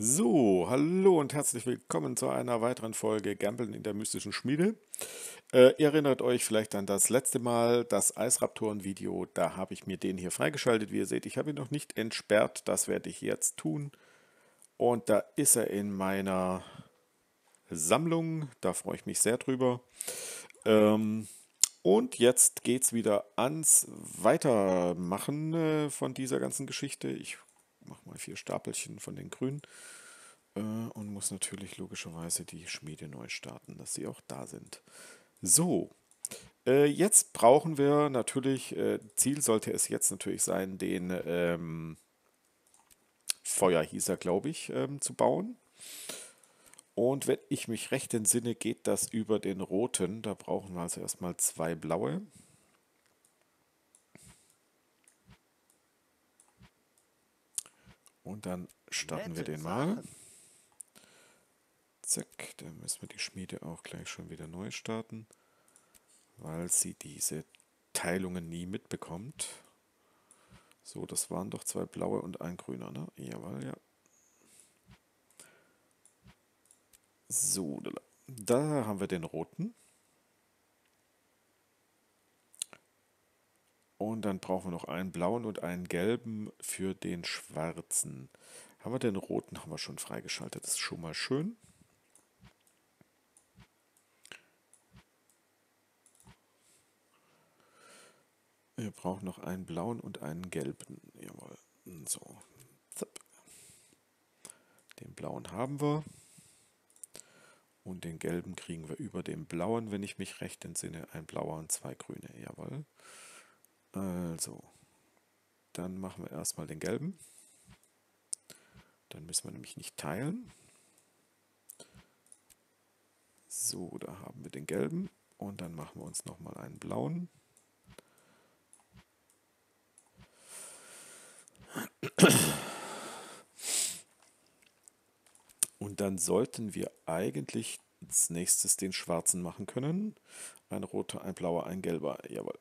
So, hallo und herzlich willkommen zu einer weiteren Folge Gambeln in der mystischen Schmiede. Äh, ihr erinnert euch vielleicht an das letzte Mal, das Eisraptoren-Video. Da habe ich mir den hier freigeschaltet. Wie ihr seht, ich habe ihn noch nicht entsperrt. Das werde ich jetzt tun. Und da ist er in meiner Sammlung. Da freue ich mich sehr drüber. Ähm, und jetzt geht es wieder ans Weitermachen äh, von dieser ganzen Geschichte. Ich mache mal vier Stapelchen von den grünen äh, und muss natürlich logischerweise die Schmiede neu starten, dass sie auch da sind. So, äh, jetzt brauchen wir natürlich, äh, Ziel sollte es jetzt natürlich sein, den ähm, Feuerhießer, glaube ich, ähm, zu bauen. Und wenn ich mich recht entsinne, geht das über den roten. Da brauchen wir also erstmal zwei blaue. Und dann starten wir den mal. Zack, dann müssen wir die Schmiede auch gleich schon wieder neu starten, weil sie diese Teilungen nie mitbekommt. So, das waren doch zwei blaue und ein grüner, ne? Jawohl, ja. So, da haben wir den roten. Und dann brauchen wir noch einen blauen und einen gelben für den schwarzen. Haben wir den roten haben wir schon freigeschaltet. Das ist schon mal schön. Wir brauchen noch einen blauen und einen gelben. Jawohl. So. Den blauen haben wir. Und den gelben kriegen wir über den blauen, wenn ich mich recht entsinne. Ein blauer und zwei grüne. Jawohl. Also, dann machen wir erstmal den gelben. Dann müssen wir nämlich nicht teilen. So, da haben wir den gelben. Und dann machen wir uns nochmal einen blauen. Und dann sollten wir eigentlich als nächstes den schwarzen machen können. Ein roter, ein blauer, ein gelber. Jawohl.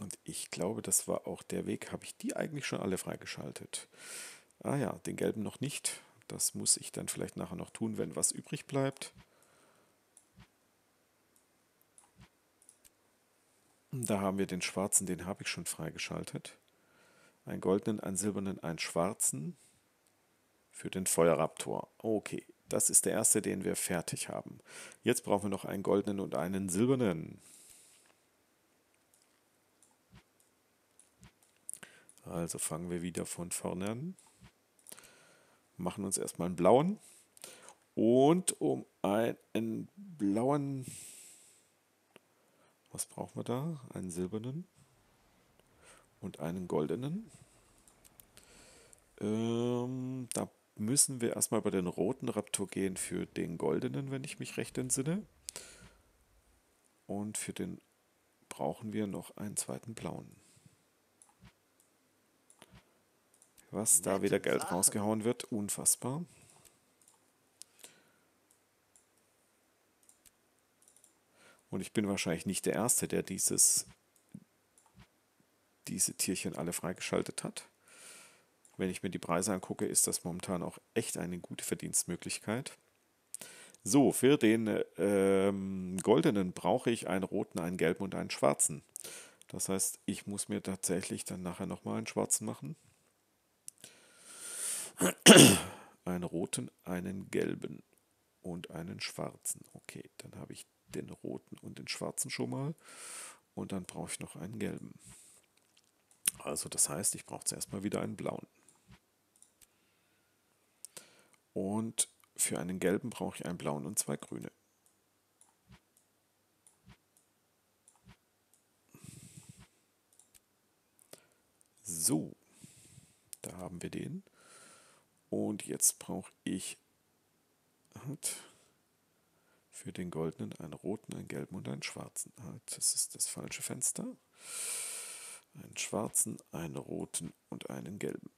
Und ich glaube, das war auch der Weg. Habe ich die eigentlich schon alle freigeschaltet? Ah ja, den gelben noch nicht. Das muss ich dann vielleicht nachher noch tun, wenn was übrig bleibt. Da haben wir den schwarzen, den habe ich schon freigeschaltet. Einen goldenen, einen silbernen, einen schwarzen für den Feuerraptor. Okay, das ist der erste, den wir fertig haben. Jetzt brauchen wir noch einen goldenen und einen silbernen. Also fangen wir wieder von vorne an. Machen uns erstmal einen blauen. Und um einen blauen, was brauchen wir da? Einen silbernen und einen goldenen. Ähm, da müssen wir erstmal bei den roten Raptor gehen für den goldenen, wenn ich mich recht entsinne. Und für den brauchen wir noch einen zweiten blauen. Was da wieder Geld rausgehauen wird, unfassbar. Und ich bin wahrscheinlich nicht der Erste, der dieses, diese Tierchen alle freigeschaltet hat. Wenn ich mir die Preise angucke, ist das momentan auch echt eine gute Verdienstmöglichkeit. So, für den ähm, goldenen brauche ich einen roten, einen gelben und einen schwarzen. Das heißt, ich muss mir tatsächlich dann nachher nochmal einen schwarzen machen einen roten, einen gelben und einen schwarzen. Okay, dann habe ich den roten und den schwarzen schon mal. Und dann brauche ich noch einen gelben. Also das heißt, ich brauche zuerst mal wieder einen blauen. Und für einen gelben brauche ich einen blauen und zwei grüne. So, da haben wir den. Und jetzt brauche ich halt für den goldenen einen roten, einen gelben und einen schwarzen. Halt, das ist das falsche Fenster. Einen schwarzen, einen roten und einen gelben.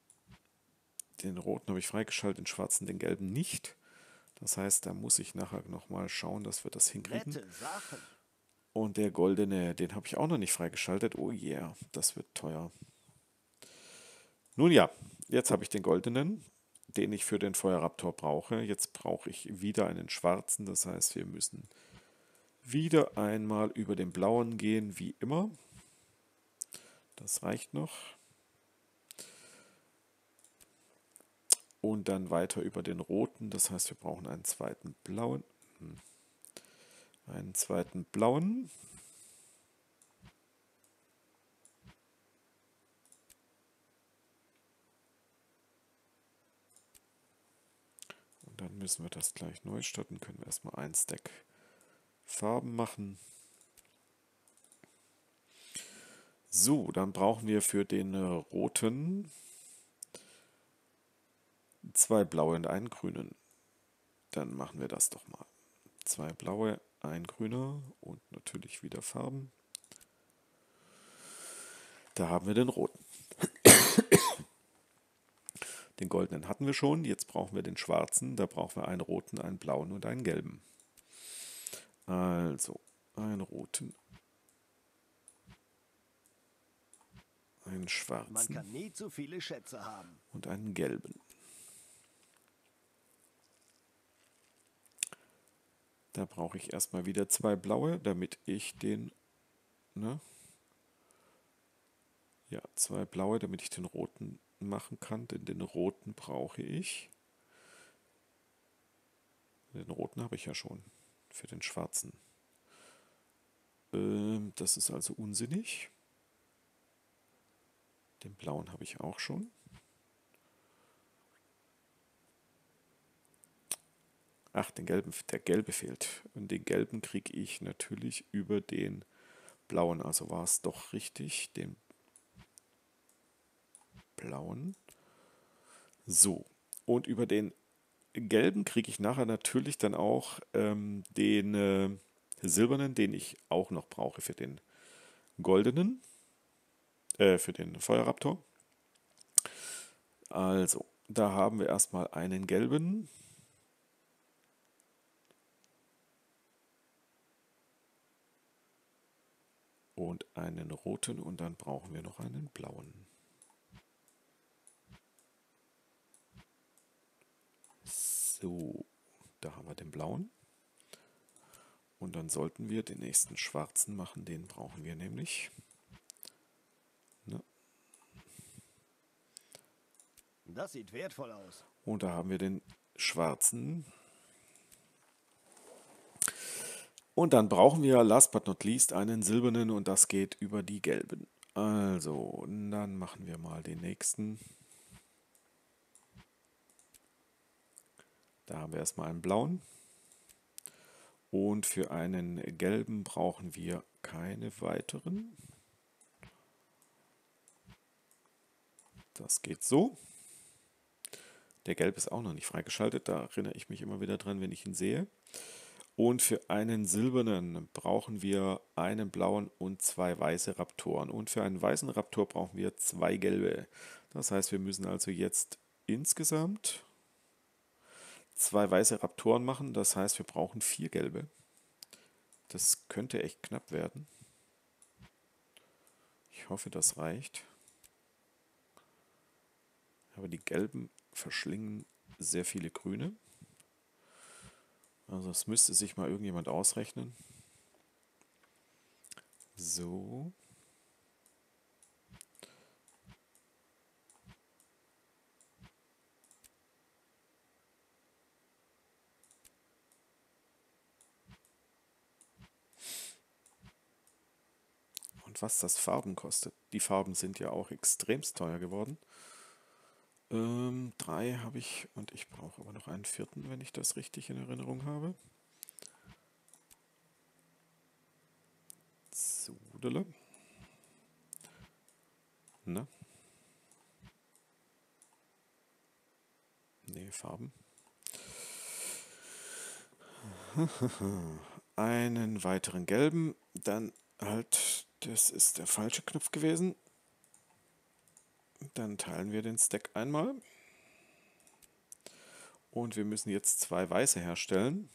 Den roten habe ich freigeschaltet, den schwarzen, den gelben nicht. Das heißt, da muss ich nachher nochmal schauen, dass wir das hinkriegen. Und der goldene, den habe ich auch noch nicht freigeschaltet. Oh yeah, das wird teuer. Nun ja, jetzt habe ich den goldenen den ich für den Feuerraptor brauche. Jetzt brauche ich wieder einen schwarzen, das heißt, wir müssen wieder einmal über den blauen gehen, wie immer. Das reicht noch. Und dann weiter über den roten, das heißt, wir brauchen einen zweiten blauen. Hm. Einen zweiten blauen. Müssen wir das gleich neu starten. Können wir erstmal ein Stack Farben machen. So, dann brauchen wir für den äh, roten zwei blaue und einen grünen. Dann machen wir das doch mal. Zwei blaue, ein grüner und natürlich wieder Farben. Da haben wir den roten. Den goldenen hatten wir schon, jetzt brauchen wir den schwarzen. Da brauchen wir einen roten, einen blauen und einen gelben. Also, einen roten, einen schwarzen Man kann nie zu viele Schätze haben. und einen gelben. Da brauche ich erstmal wieder zwei blaue, damit ich den, ne? Ja, zwei blaue, damit ich den roten machen kann, denn den roten brauche ich. Den roten habe ich ja schon für den schwarzen. Ähm, das ist also unsinnig. Den blauen habe ich auch schon. Ach, den gelben, der gelbe fehlt. Und den gelben kriege ich natürlich über den blauen. Also war es doch richtig, den blauen. So, und über den gelben kriege ich nachher natürlich dann auch ähm, den äh, silbernen, den ich auch noch brauche für den goldenen, äh, für den Feuerraptor. Also, da haben wir erstmal einen gelben. Und einen roten und dann brauchen wir noch einen blauen. So, da haben wir den blauen. Und dann sollten wir den nächsten schwarzen machen, den brauchen wir nämlich. Ne? Das sieht wertvoll aus. Und da haben wir den schwarzen. Und dann brauchen wir last but not least einen silbernen und das geht über die gelben. Also, dann machen wir mal den nächsten. Da haben wir erstmal einen blauen. Und für einen gelben brauchen wir keine weiteren. Das geht so. Der Gelb ist auch noch nicht freigeschaltet, da erinnere ich mich immer wieder dran, wenn ich ihn sehe. Und für einen silbernen brauchen wir einen blauen und zwei weiße Raptoren. Und für einen weißen Raptor brauchen wir zwei gelbe. Das heißt, wir müssen also jetzt insgesamt zwei weiße Raptoren machen. Das heißt, wir brauchen vier gelbe. Das könnte echt knapp werden. Ich hoffe, das reicht. Aber die gelben verschlingen sehr viele grüne. Also das müsste sich mal irgendjemand ausrechnen. So. Und was das Farben kostet. Die Farben sind ja auch extremst teuer geworden. Ähm, drei habe ich und ich brauche aber noch einen vierten, wenn ich das richtig in Erinnerung habe. Sudele. Na? Nee, Farben. Einen weiteren gelben, dann halt, das ist der falsche Knopf gewesen. Dann teilen wir den Stack einmal. Und wir müssen jetzt zwei weiße herstellen.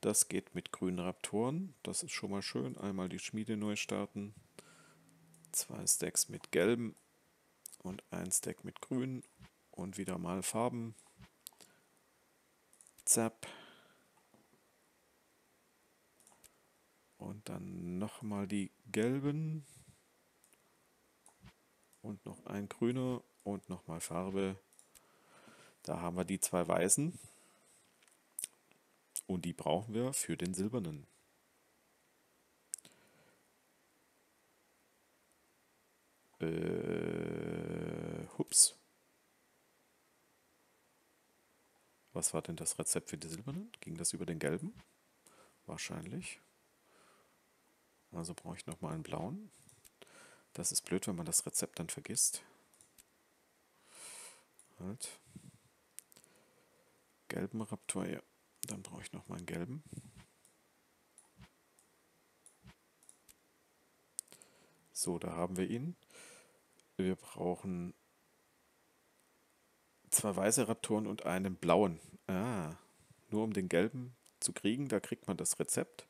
Das geht mit grünen Raptoren. Das ist schon mal schön. Einmal die Schmiede neu starten. Zwei Stacks mit gelben und ein Stack mit grünen. und wieder mal Farben. Zap. Und dann nochmal die gelben. Und noch ein grüner und nochmal Farbe. Da haben wir die zwei weißen. Und die brauchen wir für den silbernen. Äh, hups. Was war denn das Rezept für die silbernen? Ging das über den gelben? Wahrscheinlich. Also brauche ich nochmal einen blauen. Das ist blöd, wenn man das Rezept dann vergisst. Halt. Gelben Raptor, ja. Dann brauche ich nochmal einen gelben. So, da haben wir ihn. Wir brauchen zwei weiße Raptoren und einen blauen. Ah, nur um den gelben zu kriegen, da kriegt man das Rezept.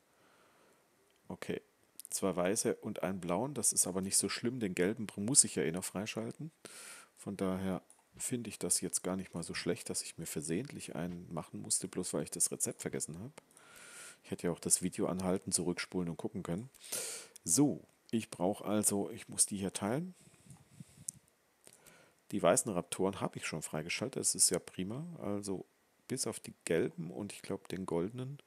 Okay, zwei weiße und einen blauen, das ist aber nicht so schlimm, den gelben muss ich ja eh noch freischalten. Von daher finde ich das jetzt gar nicht mal so schlecht, dass ich mir versehentlich einen machen musste, bloß weil ich das Rezept vergessen habe. Ich hätte ja auch das Video anhalten, zurückspulen und gucken können. So, ich brauche also, ich muss die hier teilen. Die weißen Raptoren habe ich schon freigeschaltet, das ist ja prima. Also bis auf die gelben und ich glaube den goldenen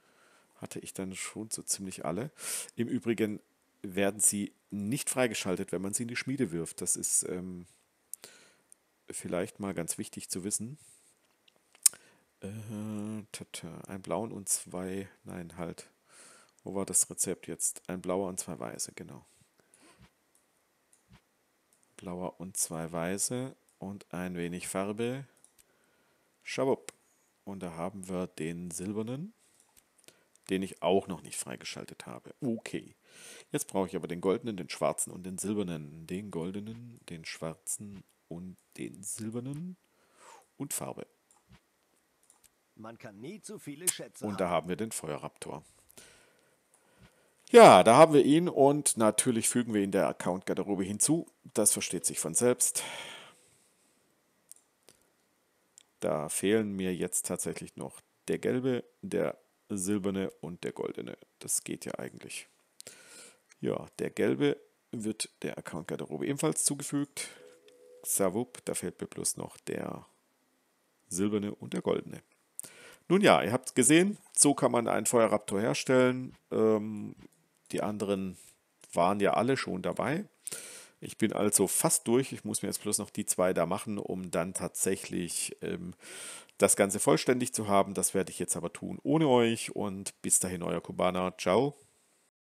hatte ich dann schon so ziemlich alle. Im Übrigen werden sie nicht freigeschaltet, wenn man sie in die Schmiede wirft. Das ist ähm, vielleicht mal ganz wichtig zu wissen. Äh, ein blauen und zwei, nein halt. Wo war das Rezept jetzt? Ein blauer und zwei weiße, genau. Blauer und zwei weiße und ein wenig Farbe. Schawupp. Und da haben wir den silbernen, den ich auch noch nicht freigeschaltet habe. Okay. Jetzt brauche ich aber den goldenen, den schwarzen und den silbernen. Den goldenen, den schwarzen und den silbernen und Farbe. Man kann nie zu viele Schätze Und da haben wir den Feuerraptor. Ja, da haben wir ihn und natürlich fügen wir ihn der Account-Garderobe hinzu. Das versteht sich von selbst. Da fehlen mir jetzt tatsächlich noch der gelbe, der silberne und der goldene. Das geht ja eigentlich. Ja, der gelbe wird der Account-Garderobe ebenfalls zugefügt. Savub, da fehlt mir bloß noch der silberne und der goldene. Nun ja, ihr habt gesehen, so kann man einen Feuerraptor herstellen. Ähm, die anderen waren ja alle schon dabei. Ich bin also fast durch. Ich muss mir jetzt bloß noch die zwei da machen, um dann tatsächlich ähm, das Ganze vollständig zu haben. Das werde ich jetzt aber tun ohne euch. Und bis dahin, euer Kubaner. Ciao.